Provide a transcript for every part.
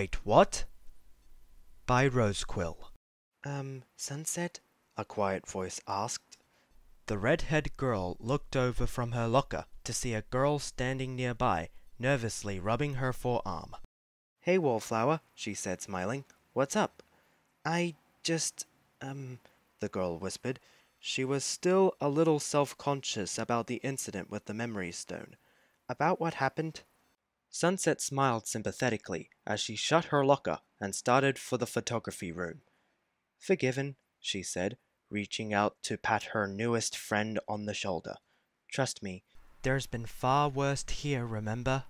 Wait, what? By Rosequill. Um, Sunset? A quiet voice asked. The red-haired girl looked over from her locker to see a girl standing nearby, nervously rubbing her forearm. Hey, Wallflower, she said, smiling. What's up? I just, um, the girl whispered. She was still a little self-conscious about the incident with the memory stone. About what happened? Sunset smiled sympathetically as she shut her locker and started for the photography room. Forgiven, she said, reaching out to pat her newest friend on the shoulder. Trust me, there's been far worse here, remember?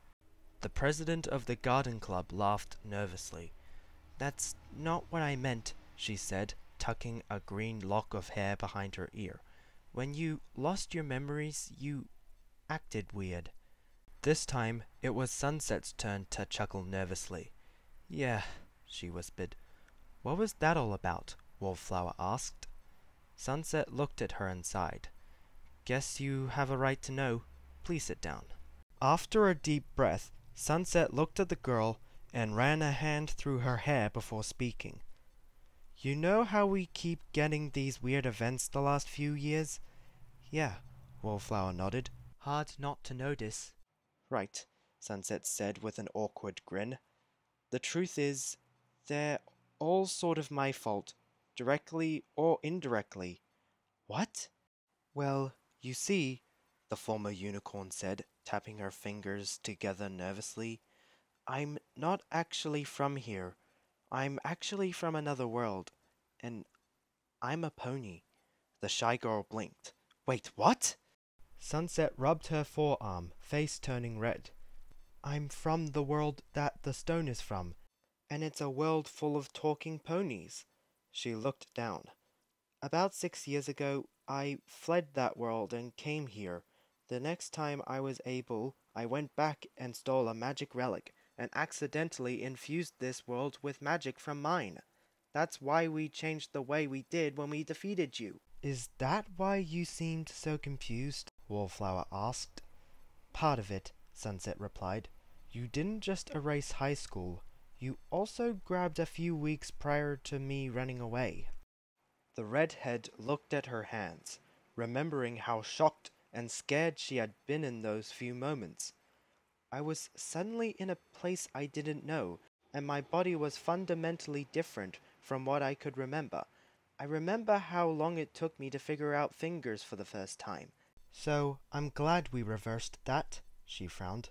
The president of the garden club laughed nervously. That's not what I meant, she said, tucking a green lock of hair behind her ear. When you lost your memories, you acted weird. This time, it was Sunset's turn to chuckle nervously. Yeah, she whispered. What was that all about? Wallflower asked. Sunset looked at her and sighed. Guess you have a right to know. Please sit down. After a deep breath, Sunset looked at the girl and ran a hand through her hair before speaking. You know how we keep getting these weird events the last few years? Yeah, Wallflower nodded. Hard not to notice. Right, Sunset said with an awkward grin. The truth is, they're all sort of my fault, directly or indirectly. What? Well, you see, the former unicorn said, tapping her fingers together nervously, I'm not actually from here. I'm actually from another world, and I'm a pony. The shy girl blinked. Wait, what? Sunset rubbed her forearm, face turning red. I'm from the world that the stone is from, and it's a world full of talking ponies. She looked down. About six years ago, I fled that world and came here. The next time I was able, I went back and stole a magic relic, and accidentally infused this world with magic from mine. That's why we changed the way we did when we defeated you. Is that why you seemed so confused? Wallflower asked. Part of it, Sunset replied. You didn't just erase high school. You also grabbed a few weeks prior to me running away. The redhead looked at her hands, remembering how shocked and scared she had been in those few moments. I was suddenly in a place I didn't know, and my body was fundamentally different from what I could remember. I remember how long it took me to figure out fingers for the first time. So I'm glad we reversed that, she frowned.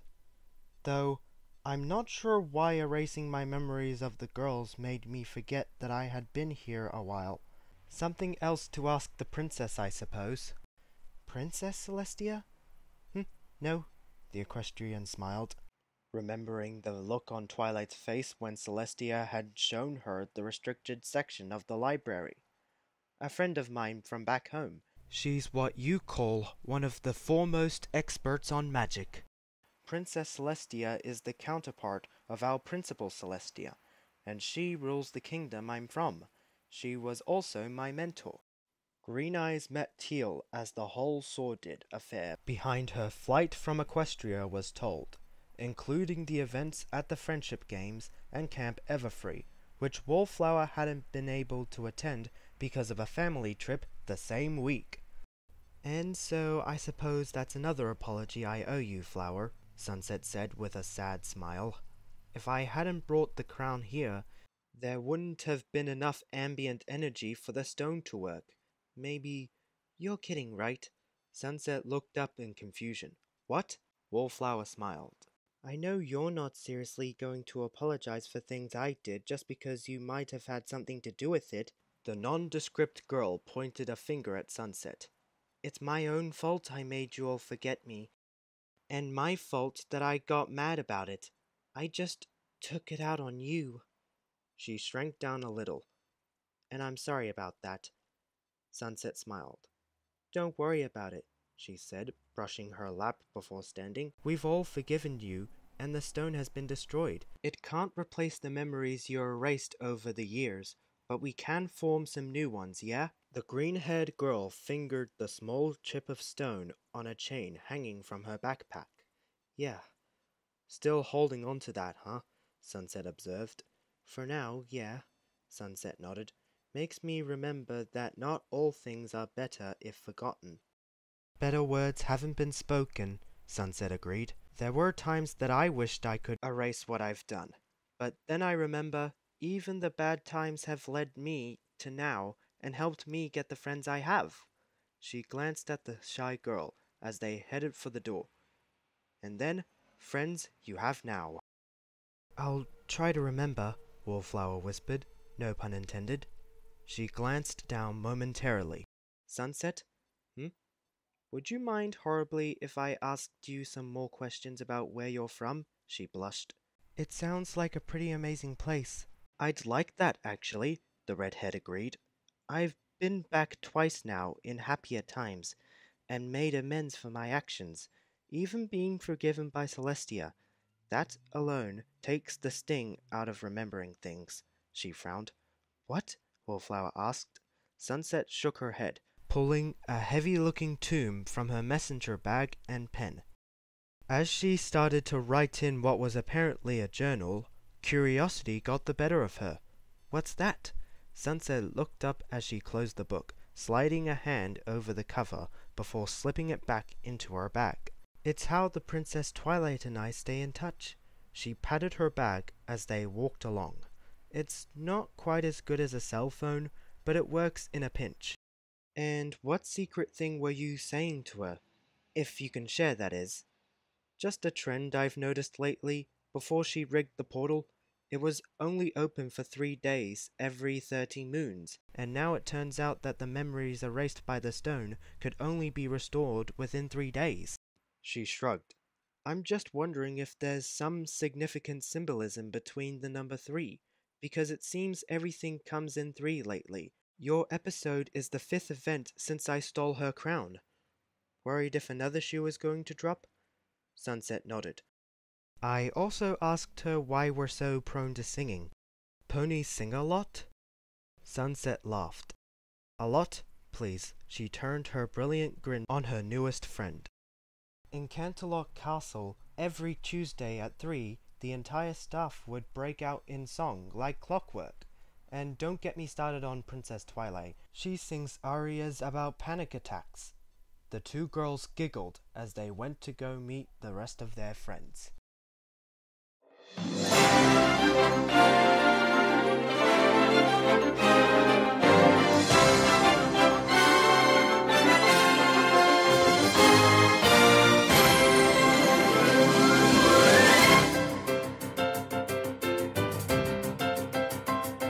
Though I'm not sure why erasing my memories of the girls made me forget that I had been here a while. Something else to ask the princess, I suppose. Princess Celestia? Hm, no, the equestrian smiled, remembering the look on Twilight's face when Celestia had shown her the restricted section of the library. A friend of mine from back home. She's what you call one of the foremost experts on magic. Princess Celestia is the counterpart of our Principal Celestia, and she rules the kingdom I'm from. She was also my mentor. Green Eyes met Teal as the whole sordid affair behind her flight from Equestria was told, including the events at the Friendship Games and Camp Everfree, which Wallflower hadn't been able to attend because of a family trip the same week. And so I suppose that's another apology I owe you, Flower, Sunset said with a sad smile. If I hadn't brought the crown here, there wouldn't have been enough ambient energy for the stone to work. Maybe. You're kidding, right? Sunset looked up in confusion. What? Wallflower smiled. I know you're not seriously going to apologize for things I did just because you might have had something to do with it. The nondescript girl pointed a finger at Sunset. It's my own fault I made you all forget me. And my fault that I got mad about it. I just took it out on you. She shrank down a little. And I'm sorry about that. Sunset smiled. Don't worry about it, she said, brushing her lap before standing. We've all forgiven you, and the stone has been destroyed. It can't replace the memories you erased over the years, but we can form some new ones, yeah? The green-haired girl fingered the small chip of stone on a chain hanging from her backpack. Yeah. Still holding on to that, huh? Sunset observed. For now, yeah, Sunset nodded. Makes me remember that not all things are better if forgotten. Better words haven't been spoken, Sunset agreed. There were times that I wished I could erase what I've done. But then I remember even the bad times have led me to now and helped me get the friends I have. She glanced at the shy girl as they headed for the door. And then, friends you have now. I'll try to remember, Wallflower whispered, no pun intended. She glanced down momentarily. Sunset? Hmm? Would you mind horribly if I asked you some more questions about where you're from? She blushed. It sounds like a pretty amazing place. I'd like that, actually, the redhead agreed. I've been back twice now in happier times, and made amends for my actions, even being forgiven by Celestia. That alone takes the sting out of remembering things. She frowned. What? Wallflower asked. Sunset shook her head, pulling a heavy-looking tome from her messenger bag and pen. As she started to write in what was apparently a journal, curiosity got the better of her. What's that? Sunset looked up as she closed the book, sliding a hand over the cover before slipping it back into her bag. It's how the Princess Twilight and I stay in touch. She patted her bag as they walked along. It's not quite as good as a cell phone, but it works in a pinch. And what secret thing were you saying to her? If you can share, that is. Just a trend I've noticed lately. Before she rigged the portal, it was only open for three days every thirty moons, and now it turns out that the memories erased by the stone could only be restored within three days. She shrugged. I'm just wondering if there's some significant symbolism between the number three, because it seems everything comes in three lately. Your episode is the fifth event since I stole her crown. Worried if another shoe was going to drop? Sunset nodded. I also asked her why we're so prone to singing. Ponies sing a lot? Sunset laughed. A lot, please. She turned her brilliant grin on her newest friend. In Canterlot Castle, every Tuesday at three, the entire staff would break out in song like clockwork. And don't get me started on Princess Twilight. She sings arias about panic attacks. The two girls giggled as they went to go meet the rest of their friends.